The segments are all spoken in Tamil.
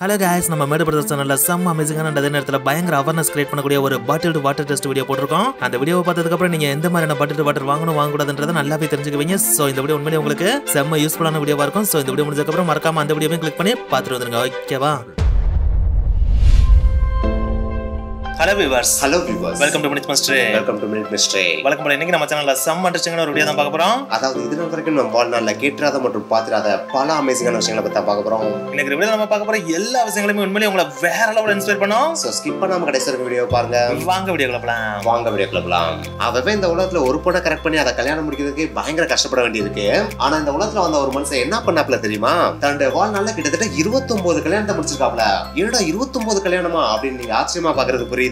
ஹலோ guys நம்ம மேடு பிரதர்ஸ் சேனல்ல செம்ம அமேசிங்கான அதே நேரத்தில் பயங்கர அவேர்னஸ் கிரியேட் பண்ணக்கூடிய ஒரு பாட்டில் வாட்டர் டெஸ்ட் வீடியோ போட்டிருக்கோம். அந்த வீடியோ பார்த்ததுக்கப்புறம் நீங்கள் எந்த மாதிரியான பாட்டில் வாட்டர் வாங்கணும் வாங்கக்கூடாதுன்றதை நல்லாவே தெரிஞ்சுக்குவீங்க. ஸோ இந்த வீடியோ உண்மையிலே உங்களுக்கு செம்ம யூஸ்ஃபுல்லான வீடியோவாக இருக்கும். ஸோ இந்த வீடியோ முடிஞ்சதுக்கப்புறம் மறக்காம அந்த வீடியோவையும் கிளிக் பண்ணி பார்த்துட்டு வந்துருங்க. ஓகேவா hello viewers hello viewers welcome to minute master welcome to minute mystery வழக்கம் போல இன்னைக்கு நம்ம சேனல்ல செம்ம இன்ட்ரெஸ்டிங்கான ஒரு வீடியோ தான் பார்க்க போறோம். அதாவது இது வரைக்கும் நம்ம வாழ்நாளில் கேட்டுறாத மற்றும் பார்த்துறாத பல அமேசிங்கான விஷயங்களை தான் பார்க்க போகிறோம் இன்னைக்கு வீடியோ நம்ம பார்க்க போற எல்லா விஷயங்களுமே உண்மையிலேயே உங்களை வேற லெவலில் இன்ஸ்பைர் பண்ணும். ஸோ ஸ்கிப் பண்ணாம கடைசி வரைக்கும் வீடியோ பாருங்க. வாங்க வீடியோக்குள்ள போலாம். வாங்க வீடியோ கிளப்பலாம் அவவே இந்த உலகத்துல ஒரு பொண்ணை கரெக்ட் பண்ணி அதை கல்யாணம் முடிக்கிறதுக்கு பயங்கர கஷ்டப்பட வேண்டியிருக்கு. ஆனா இந்த உலகத்துல வந்த ஒரு மனுஷன் என்ன பண்ணாப்ல தெரியுமா? தன்னுடைய வாழ்நாள்ல கிட்டத்தட்ட 29 கல்யாணத்தை முடிச்சிருக்காப்ல. என்னடா 29 கல்யாணமா அப்படின்னு நீங்க ஆச்சரியமா பாக்குறது புரியுது.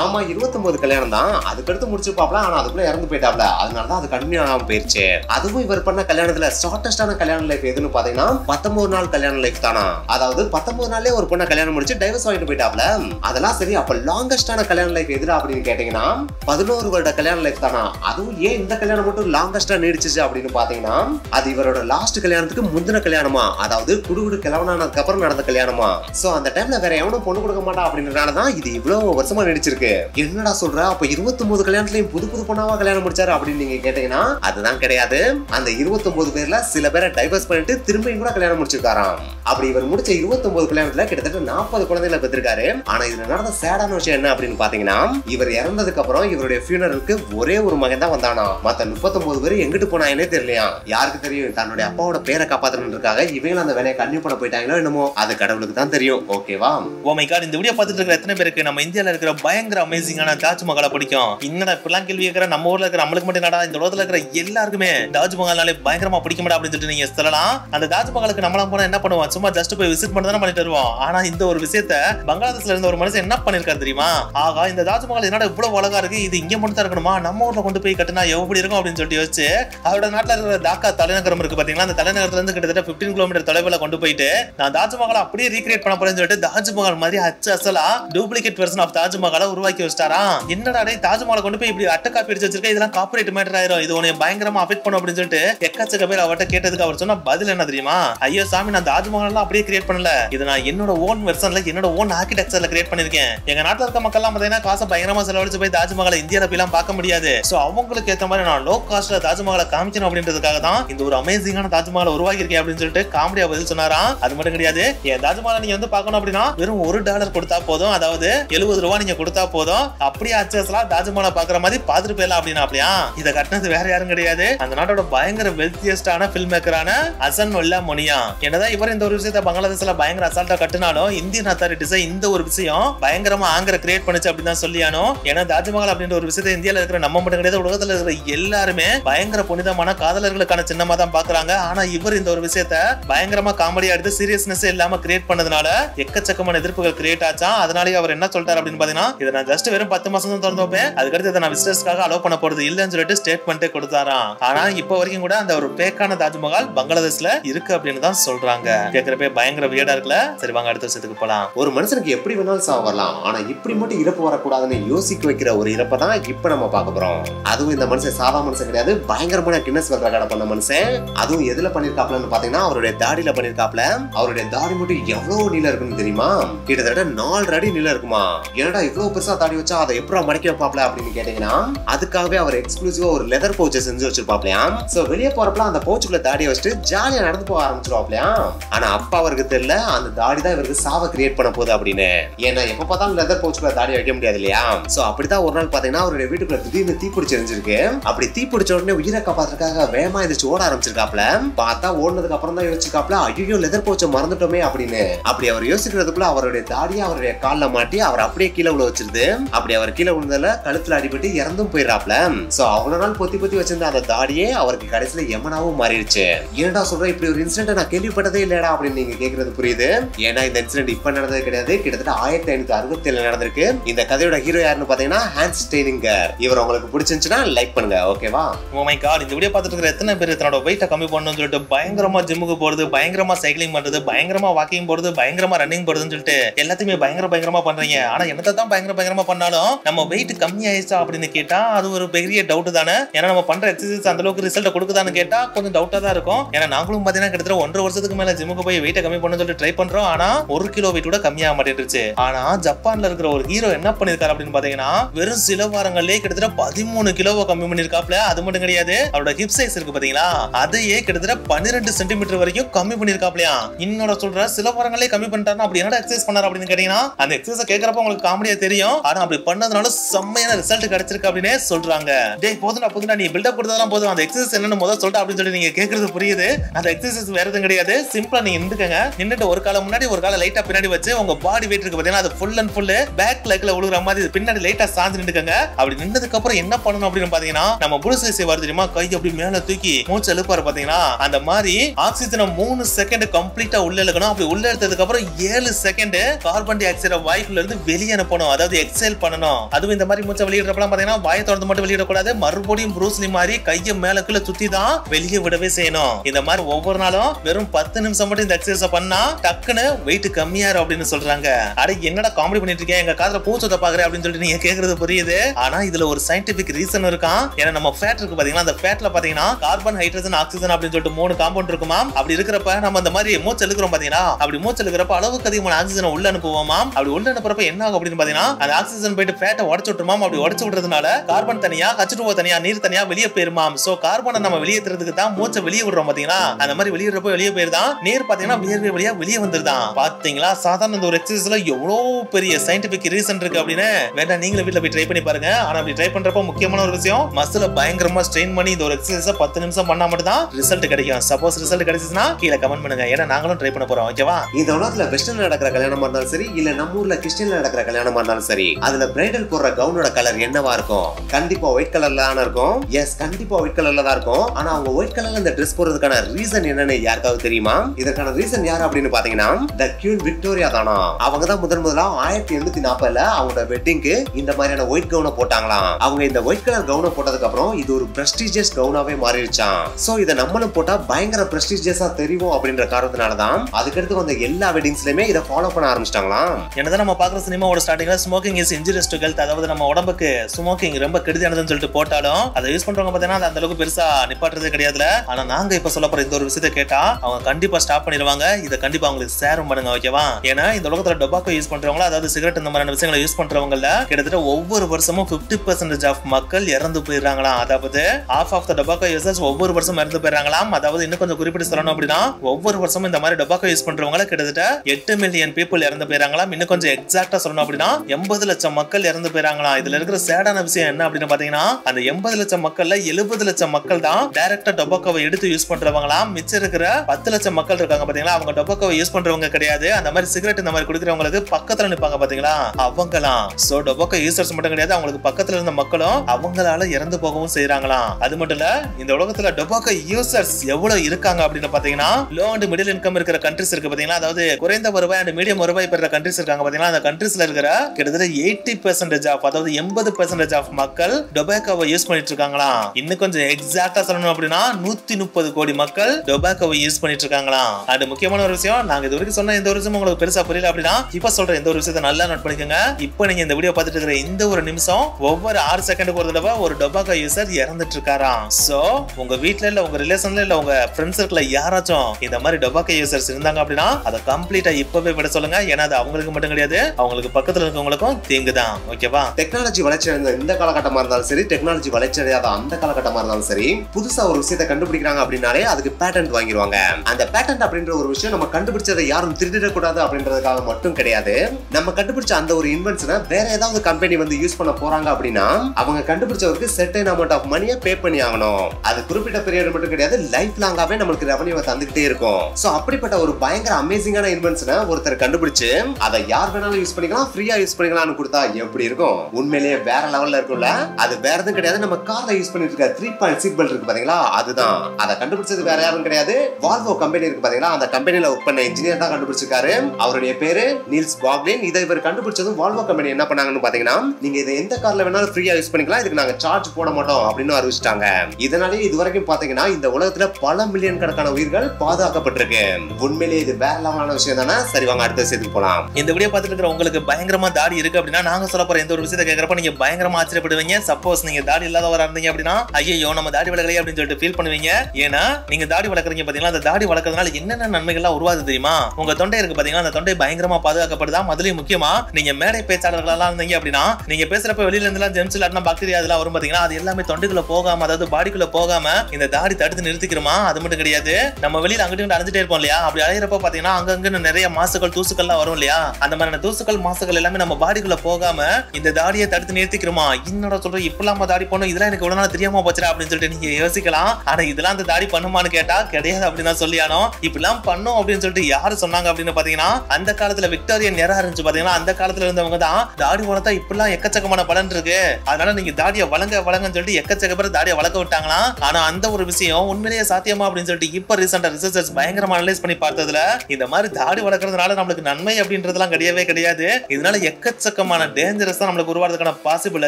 ஆமா 29 கல்யாணம் தான். அதுக்கடுத்து முடிச்சிருப்பாப்ல ஆனா அதுக்குள்ள இறந்து போயிட்டாப்ல. அதனாலதான் அது கண்டினியூ ஆகாம போயிருச்சு. அதுவும் இவர் பண்ண கல்யாணத்துல ஷார்டஸ்டான கல்யாண லைஃப் எதுன்னு பாத்தீங்கன்னா 19 நாள் கல்யாண லைஃப் தானா? அதாவது 19 நாள்லயே ஒரு பொண்ணை கல்யாணம் முடிச்சு டைவர்ஸ் வாங்கிட்டு போயிட்டாப்ல. அதெல்லாம் சரி அப்ப லாங்கஸ்டான கல்யாண லைஃப் எதுடா அப்படின்னு கேட்டீங்கன்னா பதினோரு வருட கல்யாண லைஃப் தானா? அதுவும் ஏன் இந்த கல்யாணம் மட்டும் லாங்கஸ்டா நீடிச்சிச்சு அப்படின்னு பாத்தீங்கன்னா அது இவரோட லாஸ்ட் கல்யாணத்துக்கு முந்தின கல்யாணமா? அதாவது குடுகுடு கிளவனானதுக்கு அப்புறம் நடந்த கல்யாணமா? சோ அந்த டைம்ல வேற எவனும் பொண்ணு கொடுக்க மாட்டா அப்படின்றனாலதான் இது இவ்வளவு வருஷமா நீடிச்சிருக்கு. என்னடா சொல்ற? அப்ப 29 கல்யாணத்துலயும் புது புது பொண்ணாவா கல்யாணம் முடிச்சாரு அப்படின்னு நீங்க கேட்டீங்கன்னா அதுதான் கிடையாது. அந்த 29 பேர்ல சில பேரை டைவர்ஸ் பண்ணிட்டு திரும்பியும் கூட கல்யாணம் முடிச்சிருக்காராம். அப்படி இவர் முடிச்ச 29 கல்யாணத்துல கிட்டத்தட்ட 40 குழந்தைகளை பெற்றிருக்காரு. ஆனா இதுல நடந்த சேடான விஷயம் என்ன அப்படின்னு பாத்தீங்கன்னா இவர் இறந்ததுக்கு அப்புறம் இவருடைய ஃபியூனருக்கு ஒரே ஒரு மகன் தான் வந்தானா? மத்த 39 பேர் எங்கிட்டு போனாங்கன்னே தெரியலையா? யாருக்கு தெரியும்? தன்னுடைய அப்பாவோட பேரை காப்பாத்தணுன்றதுக்காக இவங்களும் அந்த வேலையை கண்டிப்பா பண்ண போயிட்டாங்களோ என்னமோ? அது கடவுளுக்கு தான் தெரியும். ஓகேவா ஓ மை காட் இந்த வீடியோ பார்த்துட்டு இருக்கிற எத்தனை பேருக்கு நம்ம இந்தியால இருக்கிற பயங்கர அமேசிங்கான தாஜ்மஹாலை பிடிக்கும். என்னடா இப்படிலாம் கேள்வி கேட்கற? நம்ம ஊர்ல இருக்கிற நம்மளுக்கு மட்டும் என்னடா? இந்த உலகத்துல இருக்கிற எல்லாருக்குமே தாஜ்மஹால்னாலே பயங்கரமா பிடிக்க மாட்டா அப்படின்னு சொல்லிட்டு நீங்க சொல்லலாம். அந்த தாஜ்மஹாலுக்கு நம்மளாம் போனா என்ன பண்ணுவோம்? சும்மா ஜஸ்ட் போய் விசிட் பண்ணி தானே பண்ணிட்டு வருவோம். ஆனா இந்த ஒரு விஷயத்த பங்களாதேஷ்ல இருந்த ஒரு மனுஷன் என்ன பண்ணிருக்காரு தெரியுமா? ஆகா இந்த தாஜ்மஹால் என்னடா இவ்வளவு அழகா இருக்கு? இது இங்க மட்டும் தான் இருக்கணுமா? நம்ம ஊர்ல கொண்டு போய் கட்டினா எப்படி இருக்கும் அப்படின்னு சொல்லிட்டு யோசிச்சு அவரோட நாட்டுல இருக்கிற டாக்கா தலைநகரம் இருக்கு பாத்தீங்களா? அந்த தலைநகரத்துல இருந்து கிட்டத்தட்ட 15 கிலோமீட்டர் தொலைவில் கொண்டு போயிட்டு நான் தாஜ்மஹாலை அப்படியே ரீக்ரியேட் பண்ண போறேன்னு சொல்லிட்டு தாஜ்மஹால் மாதிரி அச்சு அசலா டூப்ளிகேட் வெர்ஷன் ஆஃப் தாஜ் தாஜ்மஹாலை உருவாக்கி வச்சிட்டாராம் என்னடா தாஜ்மஹாலை கொண்டு போய் இப்படி அட்டை காப்பி அடிச்சு வச்சிருக்க? இதெல்லாம் காப்பரேட் மேட்டர் ஆயிரும். இது உன்னை பயங்கரமா அஃபெக்ட் பண்ணும் அப்படின்னு சொல்லிட்டு எக்கச்சக்க பேர் அவர்கிட்ட கேட்டதுக்கு அவர் சொன்ன பதில் என்ன தெரியுமா? ஐயோ சாமி நான் தாஜ்மஹால் எல்லாம் அப்படியே கிரியேட் பண்ணல. இது நான் என்னோட ஓன் வெர்ஷன்ல என்னோட ஓன் ஆர்கிடெக்சர்ல கிரியேட் பண்ணிருக்கேன். எங்க நாட்டுல இருக்க மக்கள் எல்லாம் பாத்தீங்கன்னா காசை பயங்கரமா செலவழிச்சு போய் தாஜ்மஹாலை இந்தியாவில போய் எல்லாம் பார்க்க முடியாது. சோ அவங்களுக்கு ஏத்த மாதிரி நான் லோ காஸ்ட்ல தாஜ்மஹாலை காமிக்கணும் அப்படின்றதுக்காக தான் இந்த ஒரு அமேசிங்கான தாஜ்மஹாலை உருவாக்கி இருக்கேன் அப்படின்னு சொல்லிட்டு காமெடியா பதில் சொன்னாராம் அது மட்டும் கிடையாது. என் தாஜ்மஹாலை நீங்க வந்து பார்க்கணும் அப்படின்னா வெறும் ஒரு டாலர் கொடுத்தா போதும். அதாவது எழுபது ரூபா நீங்க கொடுத்தா போதும். அப்படியே அச்சஸ்லாம் தாஜ்மஹாலை பாக்குற மாதிரி பாத்துட்டு போயிடலாம் அப்படின்னா அப்படியா? இதை கட்டினது வேற யாரும் கிடையாது. அந்த நாட்டோட பயங்கர வெல்த்தியஸ்டான பில்ம் மேக்கரான அசன் உல்லா மொனியா. என்னதான் இவர் இந்த ஒரு விஷயத்த பங்களாதேஷ்ல பயங்கர அசால்ட்டா கட்டினாலும் இந்தியன் அத்தாரிட்டிஸ் இந்த ஒரு விஷயம் பயங்கரமா ஆங்கரை கிரியேட் பண்ணுச்சு அப்படின்னு தான் சொல்லியானோ ஏன்னா தாஜ்மஹால் அப்படின்ற ஒரு விஷயத்தை இந்தியால இருக்கிற நம்ம மட்டும் கிடையாது உலகத்துல இருக்கிற எல்லாருமே பயங்கர புனிதமான காதலர்களுக்கான சின்னமா தான் பாக்குறாங்க ஆனா இவர் இந்த ஒரு விஷயத்த பயங்கரமா காமெடியா எடுத்து சீரியஸ்னஸ் இல்லாம கிரியேட் பண்ணதுனால எக்கச்சக்கமான எதிர்ப்புகள் கிரியேட் ஆச்சா அதனாலேயே அவர் என்ன சொல்றாரு அப்படின்னு பாத்தீங்கன்னா இதை நான் ஜஸ்ட் வெறும் பத்து மாசம் தான் திறந்து வைப்பேன். அதுக்கடுத்து இதை நான் விசிட்டர்ஸ்க்காக அலோவ் பண்ண போறது இல்லைன்னு சொல்லிட்டு ஸ்டேட்மெண்ட்டே கொடுத்தாராம். ஆனா இப்போ வரைக்கும் கூட அந்த ஒரு பேக்கான தாஜ்மஹால் பங்களாதேஷ்ல இருக்கு அப்படின்னு தான் சொல்றாங்க. கேட்கிறப்ப பயங்கர வியடா இருக்குல்ல? சரி வாங்க அடுத்த விஷயத்துக்கு போலாம். ஒரு மனுஷனுக்கு எப்படி வேணாலும் சாவு வரலாம். ஆனா இப்படி மட்டும் இறப்பு வரக்கூடாதுன்னு யோசிக்க வைக்கிற ஒரு இறப்பை தான் இப்ப நம்ம பார்க்க போறோம். அதுவும் இந்த மனுஷன் சாதா மனுஷன் கிடையாது. பயங்கரமான கின்னஸ் வேர்ல்ட் ரெக்கார்ட் பண்ண மனுஷன். அதுவும் எதுல பண்ணிருக்காப்லன்னு பாத்தீங்கன்னா அவருடைய தாடியில பண்ணிருக்காப்ல. அவருடைய தாடி மட்டும் எவ்வளவு நீளம் இருக்குன்னு தெரியுமா? கிட்டத்தட்ட நாலு அடி நீளம் இருக்குமா? என்னடா இவ்வளவு பெருசா தாடி வச்சா அதை எப்படி மடக்கி வைப்பாப்ல அப்படின்னு கேட்டீங்கன்னா அதுக்காகவே அவர் எக்ஸ்க்ளூசிவா ஒரு லெதர் பவுச்சை செஞ்சு வச்சிருப்பாப்லையாம் சோ வெளியே போறப்பல அந்த பவுச்சுக்குள்ள தாடியை வச்சுட்டு ஜாலியா நடந்து போக ஆரம்பிச்சிருவாப்லையாம் ஆனா அப்பா அவருக்கு தெரியல அந்த தாடி தான் இவருக்கு சாவை கிரியேட் பண்ண போகுது அப்படின்னு. ஏன்னா எப்ப பார்த்தாலும் லெதர் பவுச்சுக்குள்ள தாடி வைக்க முடியாது இல்லையா? சோ அப்படிதான் ஒரு நாள் பாத்தீங்கன்னா அவருடைய வீட்டுக்குள்ள திடீர்னு தீப்பிடிச்சு எரிஞ்சிருக்கு. அப்படி தீப்பிடிச்ச உடனே உயிரை காப்பாத்துறதுக்காக வேகமா எந்திரிச்சு ஓட ஆரம்பிச்சிருக்காப்ல. பார்த்தா ஓடுனதுக்கு அப்புறம் தான் யோசிச்சிருக்காப்ல ஐயோ லெதர் பவுச்சை மறந்துட்டோமே அப்படின்னு. அப்படி அவர் யோசிக்கிறதுக்குள்ள அவருடைய தாடியை அவருடைய கால்ல மாட்டி அவர் அப்படியே கீழே விழ வச்சிருது. அப்படி அவர் கீழே விழுந்ததுல கழுத்துல அடிபட்டு இறந்தும் போயிடுறாப்ல சோ அவ்வளவு நாள் பொத்தி பொத்தி வச்சிருந்த அந்த தாடியே அவருக்கு கடைசியில எமனாவும் மாறிடுச்சு. ஏன்டா சொல்ற? இப்படி ஒரு இன்சிடென்ட் நான் கேள்விப்பட்டதே இல்லடா அப்படின்னு நீங்க கேக்குறது புரியுது. ஏன்னா இந்த இன்சிடென்ட் இப்ப நடந்தது கிடையாது. கிட்டத்தட்ட ஆயிரத்தி ஐநூத்தி அறுபத்தி ஏழு நடந்திருக்கு. இந்த கதையோட ஹீரோ யாருன்னு பாத்தீங்கன்னா ஹான்ஸ் ஸ்டெய்னிங்கர் இவர் உங்களுக்கு பிடிச்சிருந்துச்சுன்னா லைக் பண்ணுங்க ஓகேவா ஓ மை காட் இந்த வீடியோ பார்த்துட்டு இருக்கிற எத்தனை பேர் தன்னோட வெயிட்டை கம்மி பண்ணணும்னு சொல்லிட்டு பயங்கரமா ஜிம்முக்கு போறது பயங்கரமா சைக்கிளிங் பண்றது பயங்கரமா வாக்கிங் போறது பயங்கரமா ரன்னிங் போறதுன்னு சொல்லிட்டு எல்லாத்தையுமே பயங்கர பயங்கரமா பண்றீங்க. ஆனா என்னத்த என்ன பயங்கர பயங்கரமா பண்ணாலும் நம்ம வெயிட் கம்மி ஆயிடுச்சா அப்படின்னு கேட்டா அது ஒரு பெரிய டவுட் தானே. ஏன்னா நம்ம பண்ற எக்ஸசைஸ் அந்த அளவுக்கு ரிசல்ட் கொடுக்குதான்னு கேட்டா கொஞ்சம் டவுட்டா தான் இருக்கும். ஏன்னா நாங்களும் பாத்தீங்கன்னா கிட்டத்தட்ட ஒன்றரை வருஷத்துக்கு மேல ஜிம்முக்கு போய் வெயிட்டை கம்மி பண்ண சொல்லி ட்ரை பண்றோம். ஆனா ஒரு கிலோ வெயிட் கூட கம்மியாக மாட்டேன்ருச்சு ஆனா ஜப்பான்ல இருக்கிற ஒரு ஹீரோ என்ன பண்ணிருக்காரு அப்படின்னு பாத்தீங்கன்னா வெறும் சில வாரங்களே கிட்டத்தட்ட பதிமூணு கிலோவை கம்மி பண்ணிருக்காப்ல அது மட்டும் கிடையாது அவரோட ஹிப் சைஸ் இருக்கு பாத்தீங்களா? அதையே கிட்டத்தட்ட பன்னிரெண்டு சென்டிமீட்டர் வரைக்கும் கம்மி பண்ணிருக்காப்லையா இன்னொரு சொல்ற சில வாரங்களே கம்மி பண்ணிட்டாருன்னா அப்படி என்னடா எக்ஸசைஸ் பண்ணாரு அப்படின்னு கேட்டீங்கன்னா அந்த எக்ஸசைஸ் கேட்கறப்ப உங்களுக்கு காமெடியா தெரியும். ஆனா அப்படி பண்ணதுனால செம்மையான ரிசல்ட் கிடைச்சிருக்கு அப்படின்னு சொல்றாங்க. டேய் போதுடா போதுடா நீ பில்டப் கொடுத்ததெல்லாம் போதும். அந்த எக்ஸசைஸ் என்னன்னு முதல் சொல்லிட்டு அப்படின்னு சொல்லி நீங்க கேட்கறது புரியுது. அந்த எக்ஸசைஸ் வேற எதுவும் கிடையாது. சிம்பிளா நீங்க நின்றுக்கங்க. நின்னுட்டு ஒரு காலம் முன்னாடி ஒரு காலம் லைட்டா பின்னாடி வச்சு உங்க பாடி வெயிட் இருக்கு பாத்தீங்கன்னா அது ஃபுல் அண்ட் ஃபுல் பேக் லெக்ல உழுகுற மாதிரி பின்னாடி லைட்டா சாஞ்சு நின்றுக்கங்க. அப்படி நின்றதுக்கு அப்புறம் என்ன பண்ணணும் அப்படின்னு பாத்தீங்கன்னா நம்ம புருசை வருது தெரியுமா? கை அப்படி மேல தூக்கி மூச்சு எழுப்பாரு பாத்தீங்கன்னா அந்த மாதிரி ஆக்சிஜனை மூணு செகண்ட் கம்ப்ளீட்டா உள்ள இழுக்கணும். அப்படி உள்ள எடுத்ததுக்கு அப்புறம் ஏழு செகண்ட் கார்பன் டை ஆக்சைட வாய்ப்புல இருந்து வெளியே போகணும் அதாவது எக்ஸைல் பண்ணணும். அதுவும் இந்த மாதிரி மூச்சை வெளியிடுறப்பலாம் பாத்தீங்கன்னா வாயை திறந்து மட்டும் வெளியிடக்கூடாது. மறுபடியும் ப்ரூஸ்லி மாதிரி கையை மேல கீழே சுத்தி தான் வெளியே விடவே செய்யணும். இந்த மாதிரி ஒவ்வொரு நாளும் வெறும் பத்து நிமிஷம் மட்டும் இந்த எக்ஸசைஸ் பண்ணா டக்குன்னு வெயிட் கம்மியாயிரும் அப்படின்னு சொல்றாங்க. அட என்னடா காமெடி பண்ணிட்டு இருக்கேன் எங்க காதுல பூச்சத்தை பாக்குறேன் அப்படின்னு சொல்லிட்டு நீங்க கேக்குறது புரியுது. ஆனா இதுல ஒரு சயின்டிபிக் ரீசன் இருக்கான் ஏன்னா நம்ம ஃபேட் இருக்கு பாத்தீங்கன்னா அந்த ஃபேட்ல பாத்தீங்கன்னா கார்பன் ஹைட்ரஜன் ஆக்சிஜன் அப்படின்னு சொல்லிட்டு மூணு காம்பவுண்ட் இருக்குமா? அப்படி இருக்கிறப்ப நம்ம அந்த மாதிரி மூச்சு இழுக்கிறோம் பாத்தீங்கன்னா அப்படி மூச்சு இழுக்கிறப்ப அளவுக்கு அதிகமான ஆக்சிஜன் உள்ள அனுப்புவோமா? அப்படி உள்ள அனுப்புறப்ப என்ன ஆகும் அப்படின்னு பாத்தீங்கன்னா அந்த ஆக்சிஜன் போயிட்டு ஃபேட்டை உடச்சு விட்டுருமாம் அப்படி உடச்சு விடுறதுனால கார்பன் தனியா ஹச் தனியா நீர் தனியா வெளியே போயிருமாம் சோ கார்பனை நம்ம வெளியேற்றுறதுக்கு தான் மூச்சை வெளியே விடுறோம் பாத்தீங்கன்னா அந்த மாதிரி வெளியிடுறப்ப வெளியே போயிருதான் நீர் பாத்தீங்கன்னா வியர்வை வழியா வெளியே வந்துருதான். பாத்தீங்களா? சாதாரண இந்த ஒரு எக்ஸசைஸ்ல எவ்வளவு பெரிய சயின்டிபிக் ரீசன் இருக்கு அப்படின்னு வேண்டாம் நீங்களும் வீட்டில் போய் ட்ரை பண்ணி பாருங்க. ஆனா அப்படி ட்ரை பண்றப்ப முக்கியமான ஒரு விஷயம் மசில பயங்கரமா ஸ்ட்ரெயின் பண்ணி இந்த ஒரு எக்ஸசைஸ் பத்து நிமிஷம் பண்ணா மட்டும் தான் ரிசல்ட் கிடைக்கும். சப்போஸ் ரிசல்ட் கிடைச்சிச்சுன்னா கீழே கமெண்ட் பண்ணுங்க. ஏன்னா நாங்களும் ட்ரை பண்ண போறோம். ஓகேவா இந்த உலகத்துல வெஸ்டர்ன் நடக்கிற கல்யாணமா இருந்தாலும் சரி இல்ல நம்ம ஊர்ல கிறிஸ்டியன்ல நடக்கிற கல்யாணம் இருந்தாலும் சரி அதுல பிரைடல் போடுற கவுனோட கலர் என்னவா இருக்கும்? கண்டிப்பா ஒயிட் கலர்ல தானே இருக்கும்? எஸ் கண்டிப்பா ஒயிட் கலர்ல தான் இருக்கும். ஆனா அவங்க ஒயிட் கலர்ல இந்த ட்ரெஸ் போடுறதுக்கான ரீசன் என்னன்னு யாருக்காவது தெரியுமா? இதற்கான ரீசன் யாரு அப்படின்னு பாத்தீங்கன்னா த கியூன் விக்டோரியா தானா? அவங்க தான் முதன் முதலா ஆயிரத்தி எண்ணூத்தி நாற்பதுல அவங்களோட வெட்டிங்க்கு இந்த மாதிரியான ஒயிட் கவுனை போட்டாங்களாம். அவங்க இந்த ஒயிட் கலர் கவுனை போட்டதுக்கு அப்புறம் இது ஒரு பிரஸ்டீஜியஸ் கவுனாவே மாறிடுச்சான் சோ இதை நம்மளும் போட்டா பயங்கர பிரஸ்டீஜியஸா தெரியும் அப்படின்ற காரணத்தினால தான் அதுக்கடுத்து வந்த எல்லா வெட்டிங்ஸ்லயுமே இதை ஃபாலோ பண்ண ஆரம்பிச்சிட்டாங்களாம். என்னதான் நம்ம பாக்குற சினிமாவோட ஸ்டார்டிங்ல smoking is injurious to health அதாவது நம்ம உடம்புக்கு ஸ்மோக்கிங் ரொம்ப கெடுதியானதுன்னு சொல்லிட்டு போட்டாலும் அதை யூஸ் பண்றவங்க பாத்தீங்கன்னா அந்த அளவுக்கு பெருசா நிப்பாட்டுறது கிடையாதுல ஆனா நாங்க இப்ப சொல்ல போற இந்த ஒரு விஷயத்தை கேட்டா அவங்க கண்டிப்பா ஸ்டாப் பண்ணிடுவாங்க. இதை கண்டிப்பா அவங்களுக்கு சேரும் பண்ணுங்க ஓகேவா ஏன்னா இந்த உலகத்துல டொபாக்கோ யூஸ் பண்றவங்க அதாவது சிகரெட் இந்த மாதிரியான விஷயங்களை யூஸ் பண்றவங்கல கிட்டத்தட்ட ஒவ்வொரு வருஷமும் 50% பர்சன்டேஜ் ஆஃப் மக்கள் இறந்து போயிடுறாங்களாம். அதாவது half of the tobacco users ஒவ்வொரு வருஷம் இறந்து போயிடுறாங்களாம். அதாவது இன்னும் கொஞ்சம் குறிப்பிட்டு சொல்லணும் அப்படின்னா ஒவ்வொரு வருஷமும் இந்த மாதிரி டொபாக்கோ யூஸ் பண்றவங்கள கிட்டத்தட்ட எட்டு மில்லியன் பீப்புள் இறந்து போயிடுறாங்களாம். இன்னும் கொஞ்சம் எக்ஸாக்டா சொல்லணும் அப்படின்னா எண்பது லட்சம் மக்கள் இறந்து போயிறாங்களா? இதுல இருக்கிற சேடான விஷயம் என்ன அப்படின்னு பாத்தீங்கன்னா அந்த எண்பது லட்சம் மக்கள்ல எழுபது லட்சம் மக்கள் தான் டைரக்டா டொபாக்கோவை எடுத்து யூஸ் பண்றவங்களா? மிச்சம் இருக்கிற பத்து லட்சம் மக்கள் இருக்காங்க பாத்தீங்களா? அவங்க டொபாக்கோவை யூஸ் பண்றவங்க கிடையாது. அந்த மாதிரி சிகரெட் இந்த மாதிரி குடிக்கிறவங்களுக்கு பக்கத்துல நிப்பாங்க பாத்தீங்களா? அவங்களாம் சோ டொபாக்கோ யூசர்ஸ் மட்டும் கிடையாது. அவங்களுக்கு பக்கத்துல இருந்த மக்களும் அவங்களால இறந்து போகவும் செய்யறாங்களாம் அது மட்டும் இல்ல இந்த உலகத்துல டொபாக்கோ யூசர்ஸ் எவ்வளவு இருக்காங்க அப்படின்னு பாத்தீங்கன்னா லோ அண்ட் மிடில் இன்கம் இருக்கிற கண்ட்ரிஸ் இருக்கு பாத்தீங்களா? அதாவது குறைந்த வருவாய் அண்ட் மீடியம் வருவாய் பெற கண்ட்ரிஸ் இருக்காங்க பாத்தீங்களா? அந்த கண்ட்ரிஸ்ல இருக்கிற கிட்டத்தட்ட எயிட்டி பெர்சன்டேஜ் ஆஃப் அதாவது எண்பது பெர்சன்டேஜ் ஆஃப் மக்கள் டொபாக்கோவை யூஸ் பண்ணிட்டு இருக்காங்களாம் இன்னும் கொஞ்சம் எக்ஸாக்டா சொல்லணும் அப்படின்னா நூத்தி முப்பது கோடி மக்கள் டொபாக்கோவை யூஸ் பண்ணிட்டு இருக்காங்களாம் அது முக்கியமான ஒரு விஷயம். நாங்க இது வரைக்கும் சொன்ன இந்த ஒரு விஷயம் உங்களுக்கு பெருசா புரியல அப்படின்னா இப்ப சொல்ற எந்த ஒரு விஷயத்த நல்லா நோட் பண்ணிக்கோங்க. இப்போ நீங்க இந்த வீடியோ பார்த்துட்டு இருக்கிற இந்த ஒரு நிமிஷம் ஒவ்வொரு ஆறு செகண்டுக்கு ஒரு தடவை ஒரு டொபாக்கோ யூசர் இறந்துட்டு இருக்காராம் சோ உங்க வீட்ல இல்ல உங்க ரிலேஷன்ல இல்ல உங்க ஃப்ரெண்ட்ஸ் சர்க்கிள் யாராச்சும் இந்த மாதிரி டொபாக்கோ யூசர்ஸ் இருந்தாங்க அப்படின்னா அதை கம்ப்ளீட்டா இப்பவே விட சொல்லுங்க. ஏன்னா அது அவங்களுக்கு மட்டும் கிடையாது அவங்களுக்கு பக்கத்துல இருக்கவங்களுக்கும் தீங்கு தான் ஓகேவா டெக்னாலஜி வளர்ச்சி அடைந்த இந்த காலகட்டமா இருந்தாலும் சரி டெக்னாலஜி வளர்ச்சி அடையாத அந்த காலகட்டமா இருந்தாலும் சரி புதுசா ஒரு விஷயத்தை கண்டுபிடிக்கிறாங்க அப்படின்னாலே அதுக்கு பேட்டன்ட் வாங்கிடுவாங்க அந்த பேட்டன்ட் அப்படின்ற ஒரு விஷயம் நம்ம கண்டுபிடிச்சதை யாரும் திருடிடக்கூடாது அப்படின்றதுக்காக மட்டும் கிடையாது. நம்ம கண்டுபிடிச்ச அந்த ஒரு இன்வென்ஷனை வேற ஏதாவது கம்பெனி வந்து யூஸ் பண்ண போறாங்க அப்படின்னா அவங்க கண்டுபிடிச்சவருக்கு செட்டைன் அமௌண்ட் ஆஃப் மணியை பே பண்ணி ஆகணும். அது குறிப்பிட்ட பீரியட் மட்டும் கிடையாது லைஃப் லாங்காவே நம்மளுக்கு ரெவன்யூ தந்துகிட்டே இருக்கும். ஸோ அப்படிப்பட்ட ஒரு பயங்கர அமேசிங்கான இன்வென்ஷனை ஒருத்தர் கண்டுபிடிச்சு அதை யார் வேணாலும் யூஸ் பண்ணிக்கலாம் ஃப்ரீயா யூஸ் பண்ணிக்கலாம்னு கொடுத்தா எப்படி இருக்கும்? உண்மையிலேயே வேற லெவல்ல இருக்கும்ல? அது வேற எதுவும் கிடையாது. நம்ம கார்ல யூஸ் பண்ணிட்டு இருக்க த்ரீ பாயிண்ட் சீட் பெல்ட் இருக்கு பாத்தீங்களா? அதுதான். அதை கண்டுபிடிச்சது வேற யாரும் கிடையாது. வால்வோ கம்பெனி இருக்கு பாத்தீங்களா? அந்த கம்பெனில ஒர்க் பண்ண இன்ஜினியர் தான் கண்டுபிடிச்சிருக்காரு. அவருடைய பேரு நீல்ஸ் பாக்லின் இதை இவர் கண்டுபிடிச்சதும் வால்வோ கம்பெனி என்ன பண்ணாங்கன்னு பாத்தீங்கன்னா நீங்க இதை எந்த கார்ல வேணாலும் ஃப்ரீயா யூஸ் பண்ணிக்கலாம். இதுக்கு நாங்க சார்ஜ் போட மாட்டோம் அப்படின்னு அறிவிச்சிட்டாங்க. இதனாலேயே இது வரைக்கும் பாத்தீங்கன்னா இந்த உலகத்துல பல மில்லியன் கணக்கான உயிர்கள் பாதுகாக்கப்பட்டிருக்கு. உண்மையிலேயே இது வேற லெவலான விஷயம் தானே? சரி வாங்க அடுத்த விஷயத்துக்கு போலாம். இந்த வீடியோ பார்த்துட்டு இருக்கிற உங்களுக்கு பயங்கரமா நீளமா தாடி இருக்கு அப்படின்னா நாங்க சொல்ல போற எந்த ஒரு விஷயத்தை கேட்கறப்ப நீங்க பயங்கரமா ஆச்சரியப்படுவீங்க. சப்போஸ் நீங்க தாடி இல்லாதவரா இருந்தீங்க அப்படின்னா ஐயோ நம்ம தாடி வளர்க்கலையே அப்படின்னு சொல்லிட்டு ஃபீல் பண்ணுவீங்க. ஏன்னா நீங்க தாடி வளர்க்குறீங்க பார்த்தீங்களா அந்த தாடி வளர்க்கறதுனால என்னென்ன நன்மைகள்லாம் உருவாது தெரியுமா? உங்க தொண்டை இருக்கு பாத்தீங்களா? அந்த தொண்டை பயங்கரமா பாதுகாக்கப்படுதா? அதுலயும் முக்கியமா நீங்க மேடை பேச்சாளர்களா இருந்தீங்க அப்படின்னா நீங்க பேசுறப்ப வெளியில இருந்தெல்லாம் ஜெம்ஸ் இல்லாட்டினா பாக்டீரியா அதெல்லாம் வரும் பாத்தீங்களா? அது எல்லாமே தொண்டைக்குள்ளே போகாம அதாவது பாடிக்குள்ள போகாம இந்த தாடி தடுத்து நிறுத்திக்கிறோமா? அது மட்டும் கிடையாது. நம்ம வெளியில அங்கிட்டு அடைஞ்சிட்டே இருப்போம் இல்லையா? அப்படி அலையிறப்ப பாத்தீங்கன்னா அங்கங்க நிறைய மாசுகள் தூசுக்கள்லாம் வரும் இல்லையா? அந்த மாதிரியான தூசுகள் மாசுகள் எல்லாம் நம்ம பாடிக்குள்ள போகாம இந்த தாடியை தடுத்து நிறுத்திக்கிறோமா? என்னோட சொல்ற? இப்பெல்லாம் தாடி பண்ணும். இதெல்லாம் எனக்கு இவ்வளவு நாள் தெரியாம போச்சுடா அப்படின்னு சொல்லிட்டு நீங்க யோசிக்கலாம். ஆனா இதெல்லாம் அந்த தாடி பண்ணுமான்னு கேட்டா கிடையாது அப்படின்னு தான் சொல்லியானோ இப்படிலாம் பண்ணும் அப்படின்னு சொல்லிட்டு யாரு சொன்னாங்க அப்படின்னு பாத்தீங்கன்னா அந்த காலத்துல விக்டோரியன் நேரா இருந்துச்சு பாத்தீங்கன்னா அந்த காலத்துல இருந்தவங்க தான் தாடி வளர்த்தா இப்படிலாம் எக்கச்சக்கமான பலன் இருக்கு. அதனால நீங்க தாடியை வழங்க வளங்கன்னு சொல்லிட்டு எக்கச்சக்க பேர் தாடியை வளர்க்க விட்டாங்களாம். ஆனா அந்த ஒரு விஷயம் உண்மையிலேயே சாத்தியமா அப்படின்னு சொல்லிட்டு இப்ப ரீசெண்டா ரிசர்ச்சர்ஸ் பயங்கரமா அனலைஸ் பண்ணி பார்த்ததுல இந்த மாதிரி தாடி வளர்க்கறதுனால நம்மளுக்கு நன்மை அப்படின்றதுலாம் கிடையவே கிடையாது. இதனால எக்கச்சக்கமான டேஞ்சரஸ் தான் நம்மளுக்கு உருவாறதுக்கான பாசிபிள்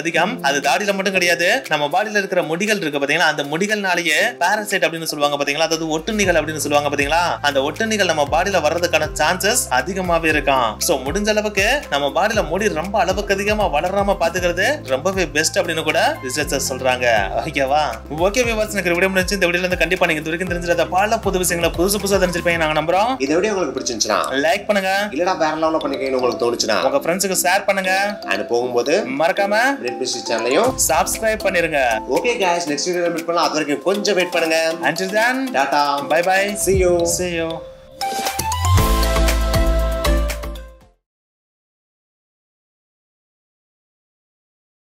அதிகம். அது தாடியில மட்டும் கிடையாது. நம்ம பாடியில இருக்கிற முடிகள் இருக்கு பாத்தீங்களா? அந்த முடிகள்னாலேயே பாரசைட் அப்படின்னு சொல்லுவாங்க பாத்தீங்களா? அதாவது ஒட்டுண்ணிகள் அப்படின்னு சொல்லுவாங்க பாத்தீங்களா? அந்த ஒட்டுண்ணிகள் நம்ம பாடியில வர்றதுக்கான சான்சஸ் அதிகமாவே இருக்காம். சோ முடிஞ்ச அளவுக்கு நம்ம பாடியில முடி ரொம்ப அளவுக்கு அதிகமா வளராம பாத்துக்கிறது ரொம்பவே பெஸ்ட் அப்படின்னு கூட ரிசர்ச்சர்ஸ் சொல்றாங்க. ஓகேவா ஓகே விவாஸ் எனக்கு வீடியோ முடிஞ்சு இந்த வீடியோல இருந்து கண்டிப்பா நீங்க இது வரைக்கும் பல புது விஷயங்களை புதுசு புதுசா தெரிஞ்சிருப்பீங்க நாங்க நம்புறோம். இந்த வீடியோ உங்களுக்கு பிடிச்சிருந்துச்சுன்னா லைக் பண்ணுங்க. இல்லடா வேற லெவலில் பண்ணிக்கணும்னு உங்களுக்கு தோணுச்சுன்னா உங்க ஃப்ரெண்ட்ஸுக்கு ஷேர் பண்ணுங்க. அது போகும்போது மறக்காம ரெட் பிஸ்ட் சேனலையும் சப்ஸ்கிரைப் பண்ணிருங்க. Okay guys next video meet பண்ணலாம். அது வரைக்கும் கொஞ்சம் வெயிட் பண்ணுங்க. Until then Tata bye bye see you. See you.